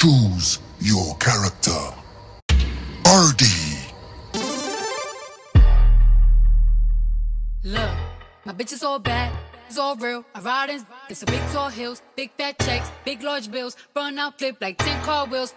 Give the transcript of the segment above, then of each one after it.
Choose your character. RD. Look, my bitch is all bad, it's all real. I ride in, get some big tall hills, big fat checks, big large bills, run out, flip like 10 car wheels.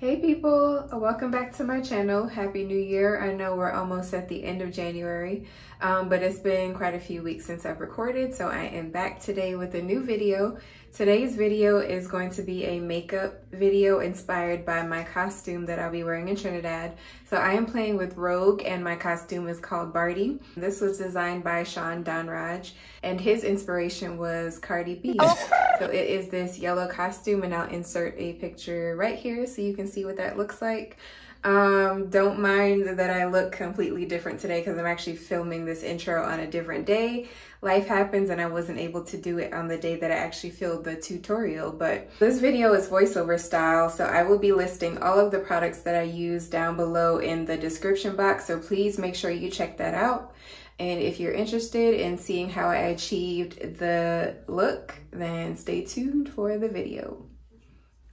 Hey people, welcome back to my channel. Happy New Year. I know we're almost at the end of January, um, but it's been quite a few weeks since I've recorded, so I am back today with a new video. Today's video is going to be a makeup video inspired by my costume that I'll be wearing in Trinidad. So I am playing with Rogue and my costume is called Bardi. This was designed by Shawn Dhanaraj and his inspiration was Cardi B. So it is this yellow costume and I'll insert a picture right here so you can see what that looks like. Um, don't mind that I look completely different today because I'm actually filming this intro on a different day. Life happens and I wasn't able to do it on the day that I actually filmed the tutorial, but this video is voiceover style, so I will be listing all of the products that I use down below in the description box, so please make sure you check that out. And if you're interested in seeing how I achieved the look, then stay tuned for the video.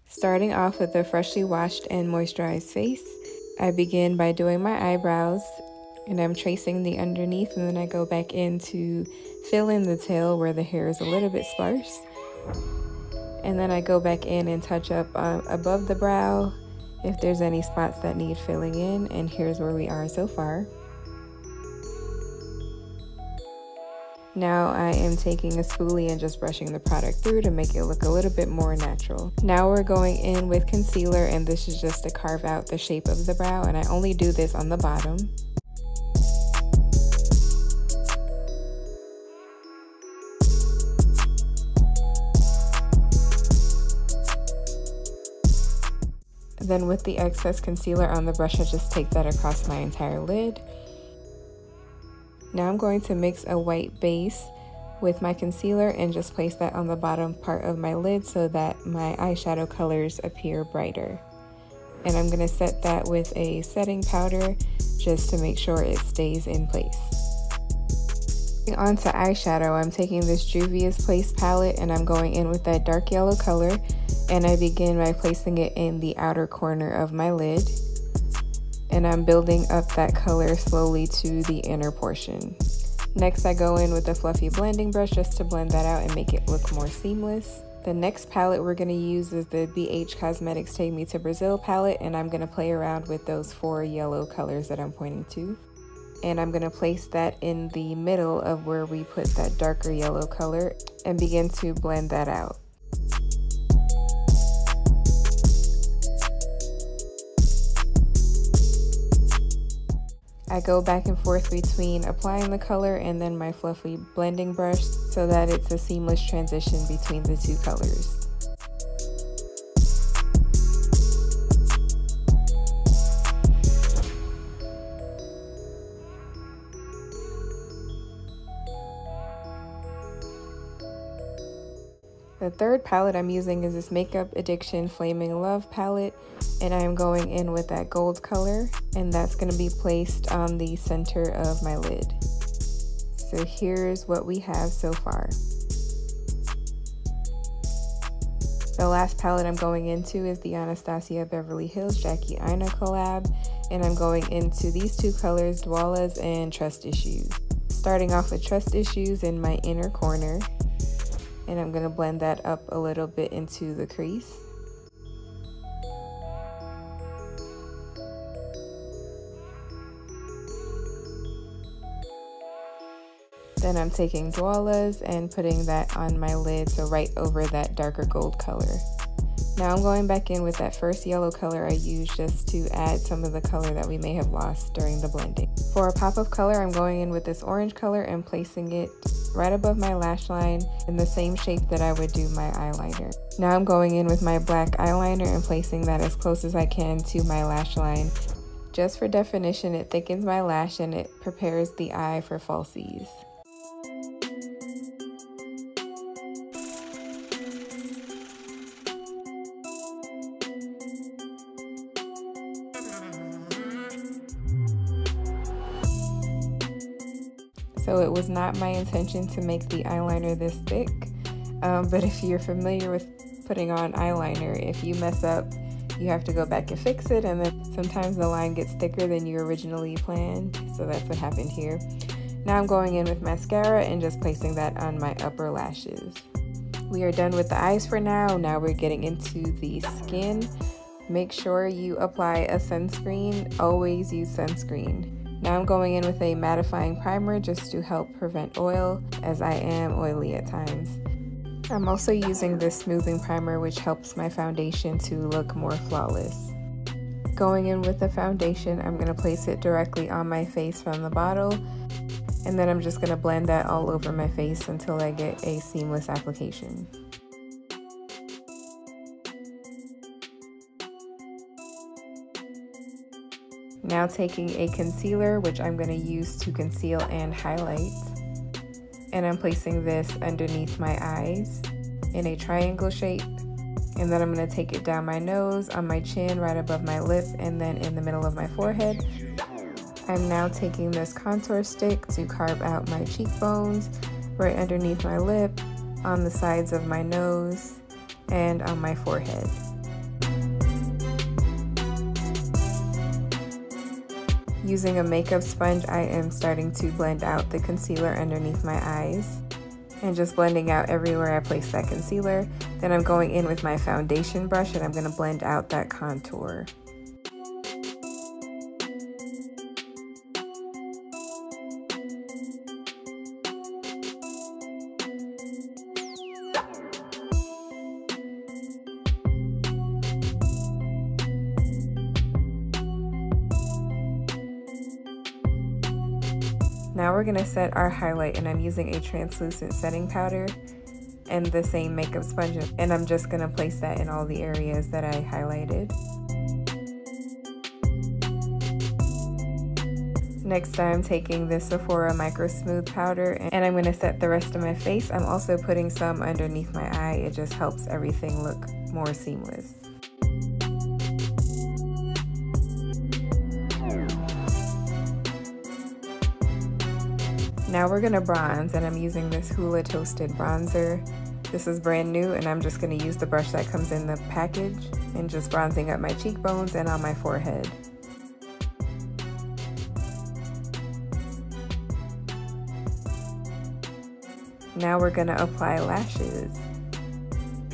Starting off with a freshly washed and moisturized face, I begin by doing my eyebrows and I'm tracing the underneath and then I go back in to fill in the tail where the hair is a little bit sparse. And then I go back in and touch up uh, above the brow if there's any spots that need filling in and here's where we are so far. Now I am taking a spoolie and just brushing the product through to make it look a little bit more natural. Now we're going in with concealer and this is just to carve out the shape of the brow and I only do this on the bottom. Then with the excess concealer on the brush, I just take that across my entire lid. Now I'm going to mix a white base with my concealer and just place that on the bottom part of my lid so that my eyeshadow colors appear brighter. And I'm going to set that with a setting powder just to make sure it stays in place. On to eyeshadow, I'm taking this Juvia's Place palette and I'm going in with that dark yellow color and I begin by placing it in the outer corner of my lid and I'm building up that color slowly to the inner portion. Next I go in with a fluffy blending brush just to blend that out and make it look more seamless. The next palette we're going to use is the BH Cosmetics Take Me to Brazil palette and I'm going to play around with those four yellow colors that I'm pointing to. And I'm going to place that in the middle of where we put that darker yellow color and begin to blend that out. I go back and forth between applying the color and then my fluffy blending brush so that it's a seamless transition between the two colors. The third palette I'm using is this Makeup Addiction Flaming Love palette and I'm going in with that gold color and that's going to be placed on the center of my lid. So here's what we have so far. The last palette I'm going into is the Anastasia Beverly Hills Jackie Aina collab and I'm going into these two colors, Dwala's and Trust Issues. Starting off with Trust Issues in my inner corner and I'm going to blend that up a little bit into the crease. Then I'm taking Dwala's and putting that on my lid, so right over that darker gold color. Now I'm going back in with that first yellow color I used just to add some of the color that we may have lost during the blending. For a pop of color, I'm going in with this orange color and placing it right above my lash line in the same shape that I would do my eyeliner. Now I'm going in with my black eyeliner and placing that as close as I can to my lash line. Just for definition, it thickens my lash and it prepares the eye for falsies. So it was not my intention to make the eyeliner this thick. Um, but if you're familiar with putting on eyeliner, if you mess up you have to go back and fix it and then sometimes the line gets thicker than you originally planned. So that's what happened here. Now I'm going in with mascara and just placing that on my upper lashes. We are done with the eyes for now. Now we're getting into the skin. Make sure you apply a sunscreen. Always use sunscreen. Now I'm going in with a mattifying primer just to help prevent oil as I am oily at times. I'm also using this smoothing primer which helps my foundation to look more flawless. Going in with the foundation, I'm going to place it directly on my face from the bottle and then I'm just going to blend that all over my face until I get a seamless application. Now taking a concealer, which I'm going to use to conceal and highlight. And I'm placing this underneath my eyes in a triangle shape. And then I'm going to take it down my nose, on my chin, right above my lip, and then in the middle of my forehead. I'm now taking this contour stick to carve out my cheekbones right underneath my lip, on the sides of my nose, and on my forehead. Using a makeup sponge, I am starting to blend out the concealer underneath my eyes and just blending out everywhere I place that concealer. Then I'm going in with my foundation brush and I'm going to blend out that contour. Now we're gonna set our highlight and I'm using a translucent setting powder and the same makeup sponge and I'm just gonna place that in all the areas that I highlighted. Next I'm taking the Sephora Micro Smooth Powder and I'm gonna set the rest of my face. I'm also putting some underneath my eye. It just helps everything look more seamless. Now we're gonna bronze and I'm using this Hula Toasted Bronzer. This is brand new and I'm just gonna use the brush that comes in the package and just bronzing up my cheekbones and on my forehead. Now we're gonna apply lashes.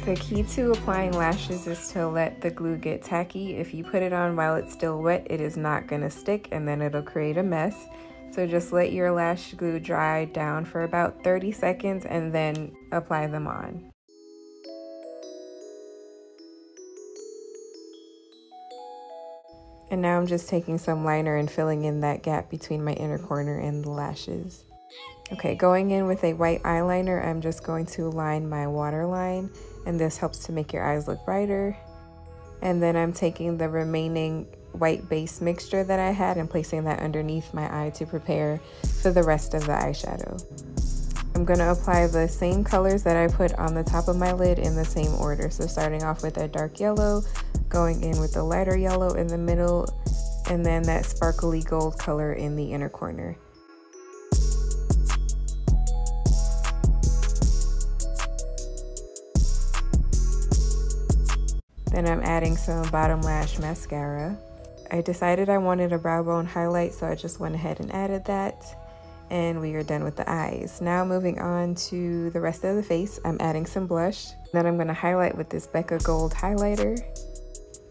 The key to applying lashes is to let the glue get tacky. If you put it on while it's still wet, it is not gonna stick and then it'll create a mess. So just let your lash glue dry down for about 30 seconds and then apply them on. And now I'm just taking some liner and filling in that gap between my inner corner and the lashes. Okay, going in with a white eyeliner, I'm just going to line my waterline and this helps to make your eyes look brighter. And then I'm taking the remaining white base mixture that I had and placing that underneath my eye to prepare for the rest of the eyeshadow. I'm going to apply the same colors that I put on the top of my lid in the same order. So starting off with a dark yellow, going in with the lighter yellow in the middle, and then that sparkly gold color in the inner corner. Then I'm adding some bottom lash mascara. I decided I wanted a brow bone highlight, so I just went ahead and added that. And we are done with the eyes. Now moving on to the rest of the face, I'm adding some blush. Then I'm gonna highlight with this Becca Gold highlighter.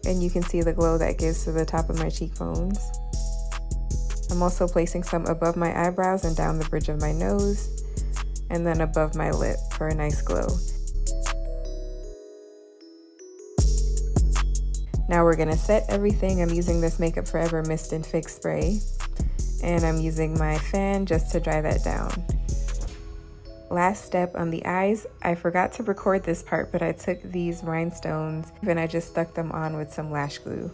And you can see the glow that gives to the top of my cheekbones. I'm also placing some above my eyebrows and down the bridge of my nose, and then above my lip for a nice glow. Now we're gonna set everything. I'm using this Makeup Forever Mist and Fix Spray. And I'm using my fan just to dry that down. Last step on the eyes, I forgot to record this part, but I took these rhinestones and I just stuck them on with some lash glue.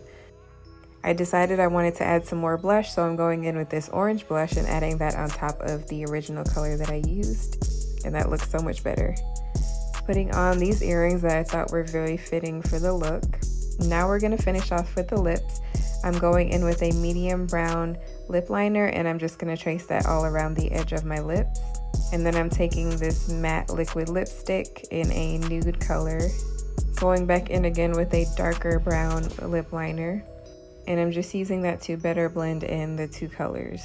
I decided I wanted to add some more blush, so I'm going in with this orange blush and adding that on top of the original color that I used. And that looks so much better. Putting on these earrings that I thought were very fitting for the look. Now we're gonna finish off with the lips. I'm going in with a medium brown lip liner and I'm just gonna trace that all around the edge of my lips. And then I'm taking this matte liquid lipstick in a nude color Going back in again with a darker brown lip liner. And I'm just using that to better blend in the two colors.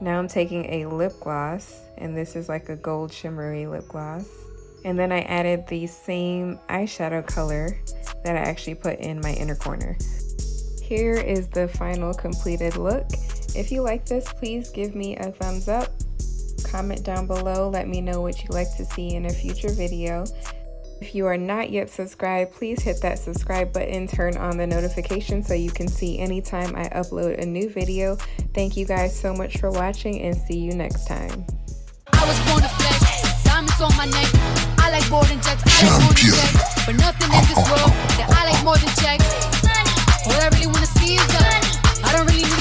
Now I'm taking a lip gloss, and this is like a gold shimmery lip gloss. And then I added the same eyeshadow color that I actually put in my inner corner. Here is the final completed look. If you like this, please give me a thumbs up. Comment down below, let me know what you'd like to see in a future video. If you are not yet subscribed, please hit that subscribe button, turn on the notification so you can see anytime I upload a new video. Thank you guys so much for watching and see you next time. I was born to flex, diamonds on my neck. I like boarding jets, I like. But nothing in this world that I like more than checks. All I really wanna see is. I don't really need